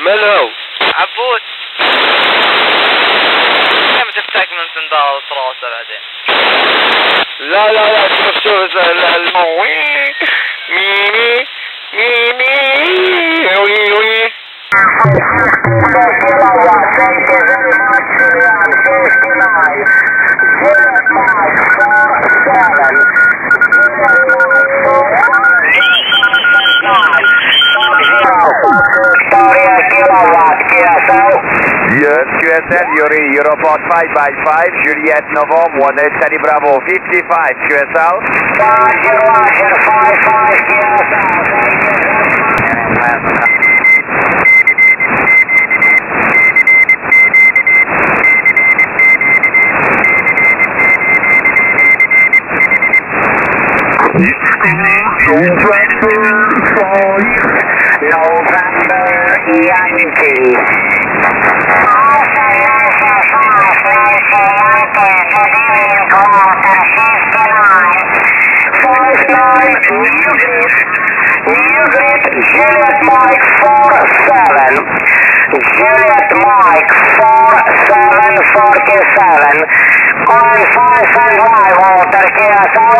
مالها عبود كم تفتك من سندال راسه بعدين لا لا لا شوف شوف الموي ميمي ميمي وي وي Yes, QSL, Yuri, Europort 5 by 5, Juliet Novembre, 1 Charlie Bravo, 55, QSL. Juliet Mike 47. Juliet Mike 47 47. Calling 575 Walter QSO.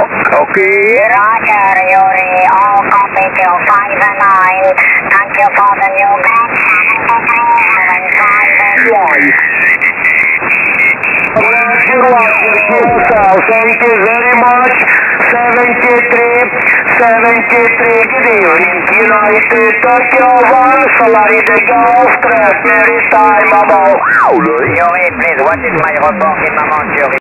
Okay. Roger, Yuri. All copy to 5 and 9. Thank you for the new batch. 73 Thank you very much. 73, 73, good evening. United Tokyo 1, Solari de Golf, Traffic, time about. Yuri, please, what is my report in Maman?